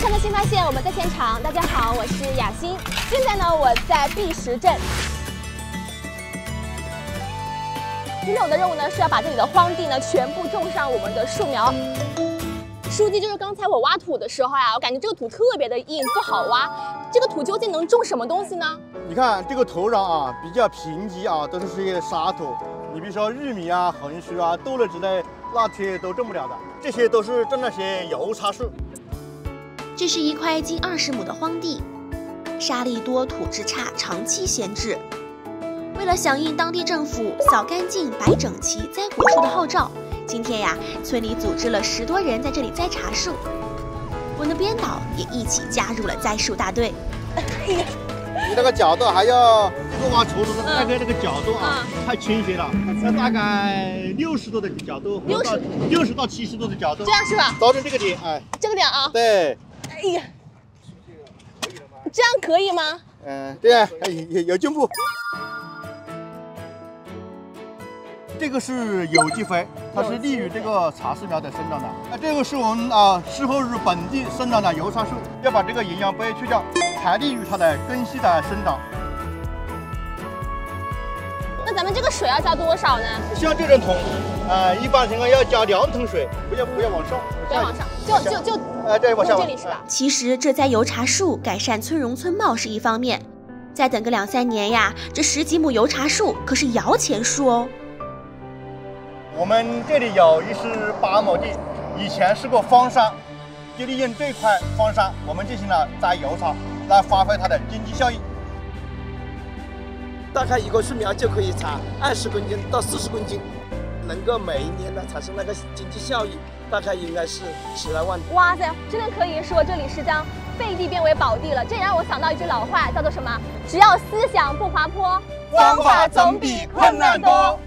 看到新发现，我们在现场。大家好，我是雅欣。现在呢，我在碧石镇。今天我的任务呢，是要把这里的荒地呢，全部种上我们的树苗。书记，就是刚才我挖土的时候呀，我感觉这个土特别的硬，不好挖。这个土究竟能种什么东西呢？你看这个土壤啊，比较贫瘠啊，都是些沙土。你比如说玉米啊、红薯啊、豆类之类，那些都种不了的。这些都是种那些油茶树。这是一块近二十亩的荒地，沙粒多，土质差，长期闲置。为了响应当地政府扫干净、摆整齐、栽果树的号召。今天呀，村里组织了十多人在这里栽茶树，我的编导也一起加入了栽树大队。你那个角度还要这个挖锄头的那个那个角度啊，太倾斜了，要大概六十度的角度，六十六十到七十度的角度，这样是吧？找准这个点，哎，这个点啊。对。哎呀，这样可以吗？嗯，对啊，有有进步。这个是有机肥，它是利于这个茶树苗的生长的。那这个是我们啊适合于本地生长的油茶树，要把这个营养杯去掉，才利于它的根系的生长。那咱们这个水要浇多少呢？像这种桶，呃，一般情况要浇两桶水，不要不要往上，不要往上，就就就，呃，对，往下。这里是吧？其实这栽油茶树改善村容村貌是一方面，再等个两三年呀，这十几亩油茶树可是摇钱树哦。我们这里有一十八亩地，以前是个荒山，就利用这块荒山，我们进行了栽油茶，来发挥它的经济效益。大概一个树苗就可以产二十公斤到四十公斤，能够每一年呢产生那个经济效益，大概应该是十来万。哇塞，真的可以说这里是将废地变为宝地了。这也让我想到一句老话，叫做什么？只要思想不滑坡，方法总比困难多。